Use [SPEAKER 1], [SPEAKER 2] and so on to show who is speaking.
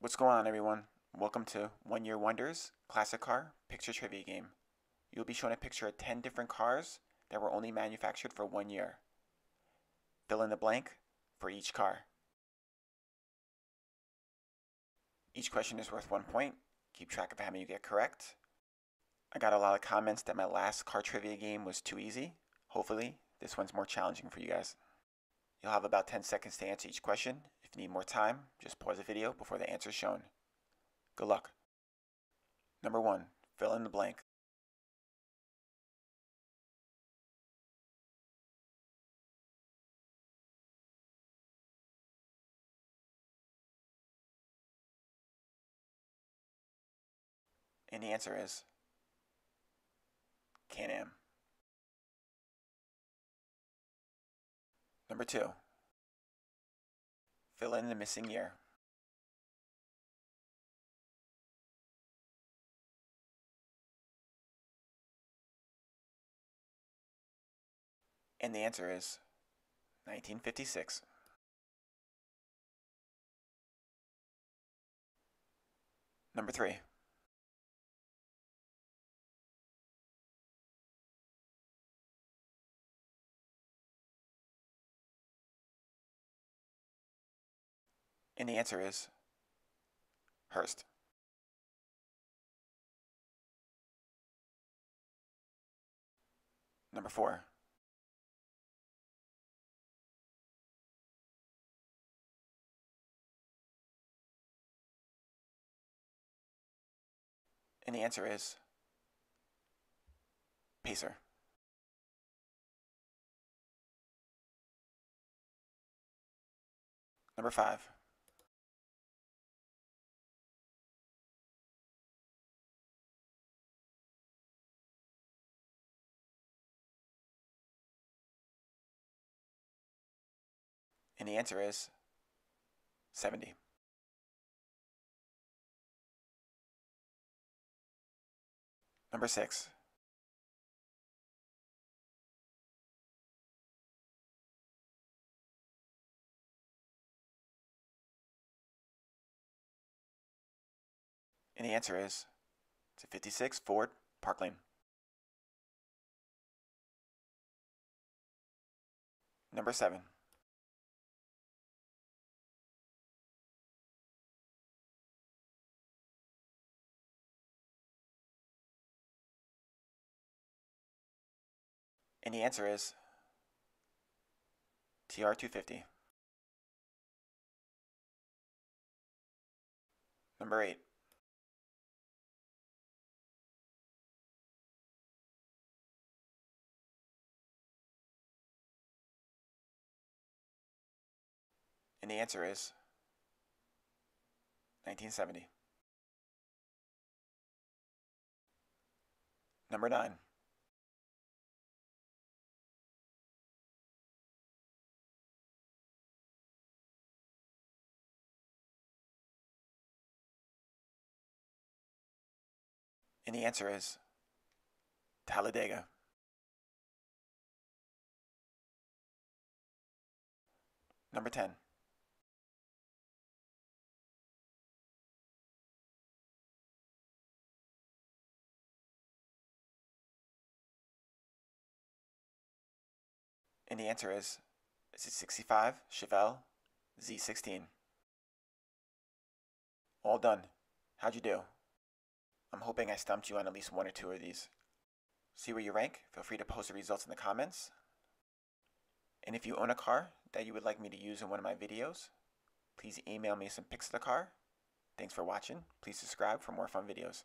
[SPEAKER 1] What's going on, everyone? Welcome to One Year Wonders Classic Car Picture Trivia Game. You'll be shown a picture of 10 different cars that were only manufactured for one year. Fill in the blank for each car. Each question is worth one point. Keep track of how many you get correct. I got a lot of comments that my last car trivia game was too easy. Hopefully, this one's more challenging for you guys. You'll have about 10 seconds to answer each question. Need more time, just pause the video before the answer is shown. Good luck. Number one, fill in the blank. And the answer is Can-Am. Number two, fill in the missing year. And the answer is 1956. Number three. And the answer is Hurst. Number four. And the answer is Pacer. Number five. And the answer is 70. Number six. And the answer is a 56 Ford Parklane. Number seven. And the answer is TR250. Number 8. And the answer is 1970. Number 9. And the answer is Talladega. Number 10. And the answer is, is it 65 Chevelle Z16? All done. How'd you do? I'm hoping I stumped you on at least one or two of these. See where you rank? Feel free to post the results in the comments. And if you own a car that you would like me to use in one of my videos, please email me some pics of the car. Thanks for watching. Please subscribe for more fun videos.